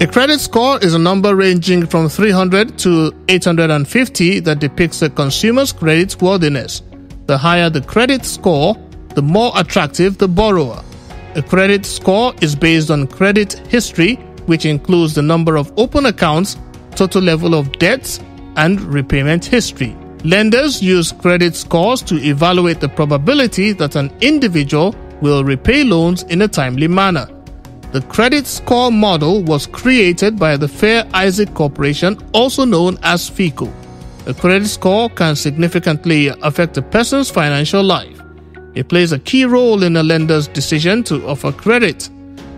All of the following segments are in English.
A credit score is a number ranging from 300 to 850 that depicts a consumer's credit worthiness. The higher the credit score, the more attractive the borrower. A credit score is based on credit history, which includes the number of open accounts, total level of debts, and repayment history. Lenders use credit scores to evaluate the probability that an individual will repay loans in a timely manner. The credit score model was created by the Fair Isaac Corporation, also known as FICO. A credit score can significantly affect a person's financial life. It plays a key role in a lender's decision to offer credit.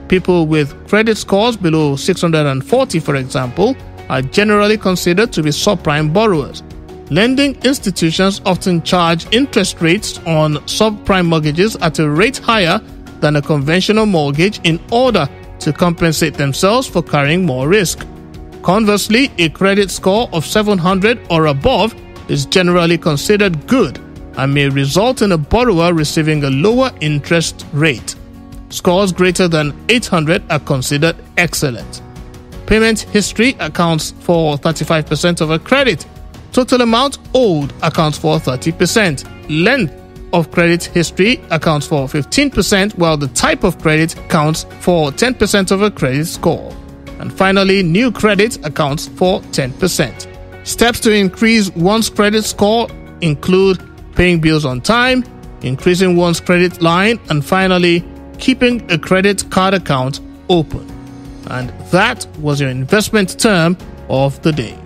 People with credit scores below 640, for example, are generally considered to be subprime borrowers. Lending institutions often charge interest rates on subprime mortgages at a rate higher than a conventional mortgage in order to compensate themselves for carrying more risk. Conversely, a credit score of 700 or above is generally considered good and may result in a borrower receiving a lower interest rate. Scores greater than 800 are considered excellent. Payment history accounts for 35% of a credit. Total amount owed accounts for 30%. Length of credit history accounts for 15%, while the type of credit counts for 10% of a credit score. And finally, new credit accounts for 10%. Steps to increase one's credit score include paying bills on time, increasing one's credit line, and finally, keeping a credit card account open. And that was your investment term of the day.